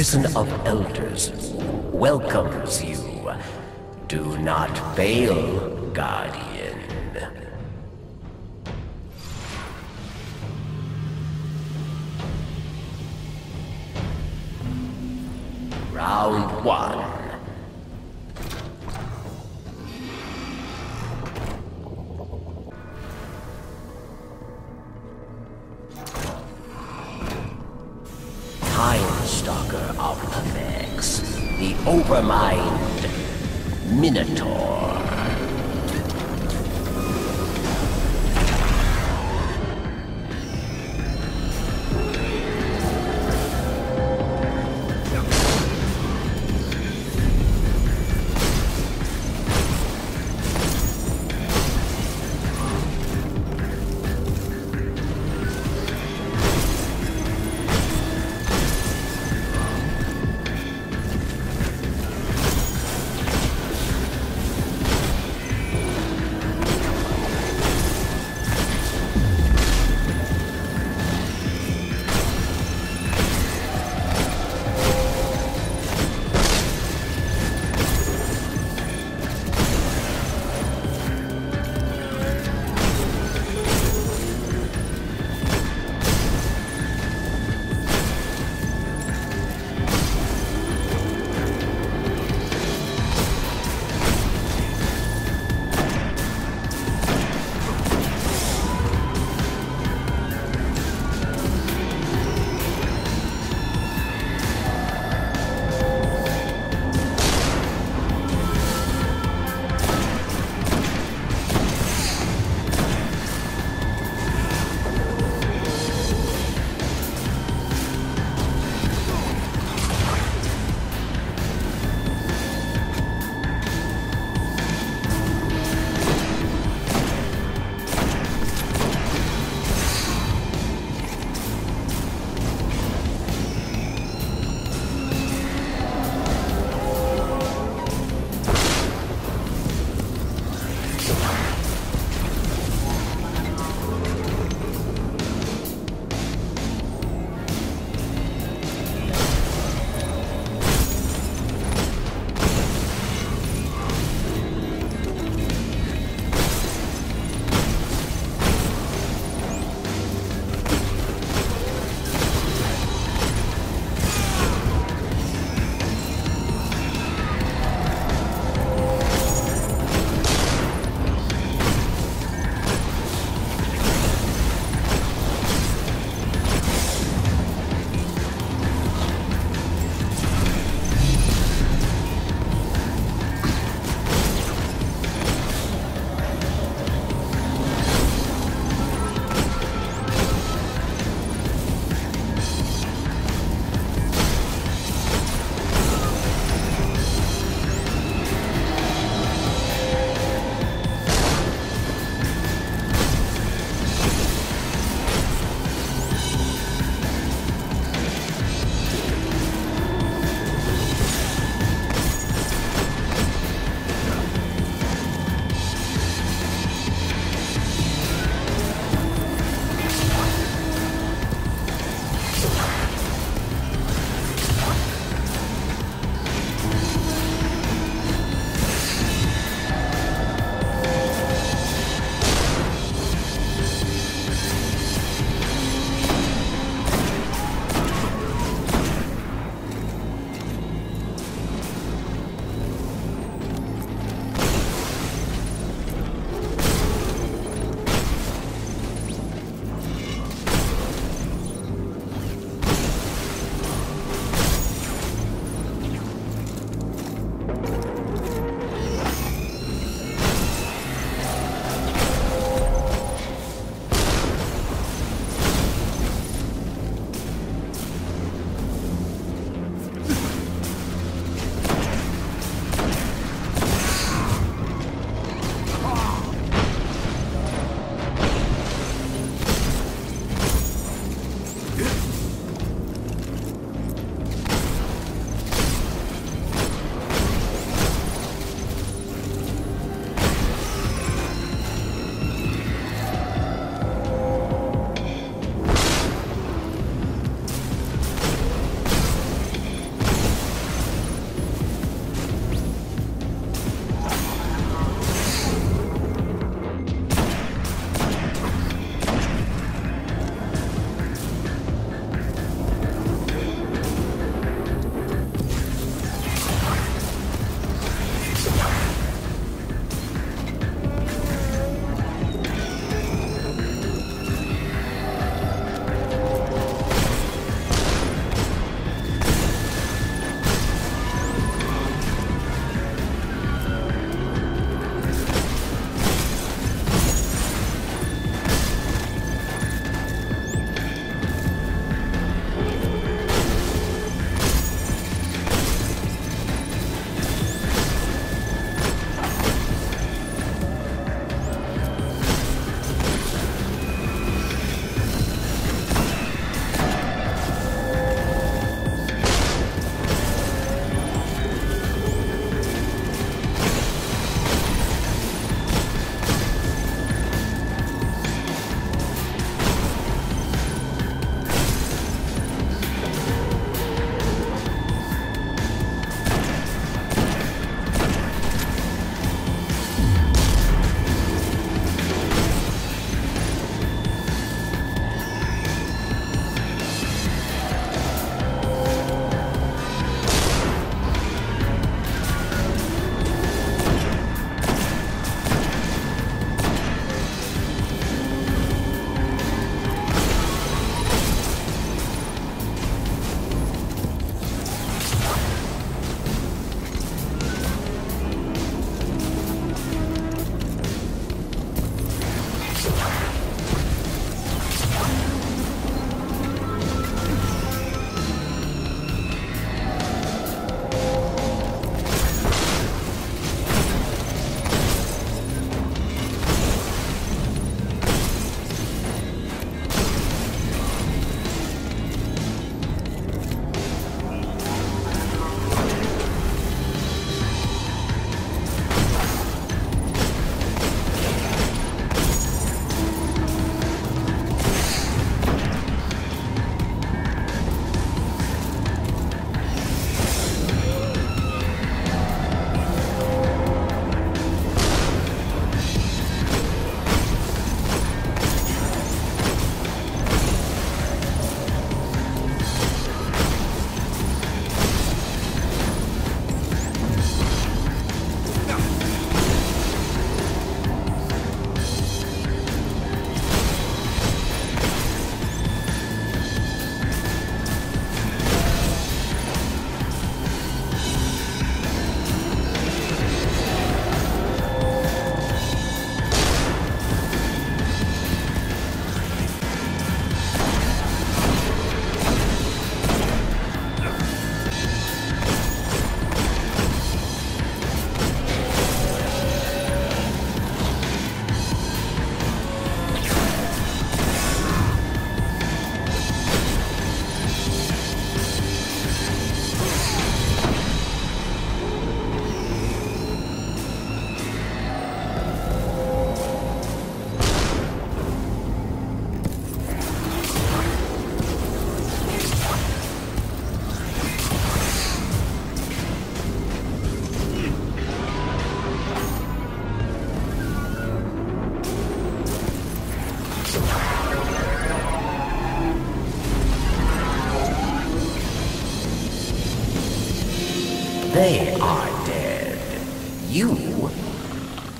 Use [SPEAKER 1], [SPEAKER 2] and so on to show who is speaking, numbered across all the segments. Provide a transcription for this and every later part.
[SPEAKER 1] prison of elders welcomes you. Do not fail, Guardian. Round one. Time Of Apex, the Overmind Minotaur.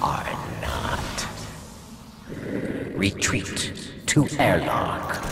[SPEAKER 1] Are not. Retreat to airlock.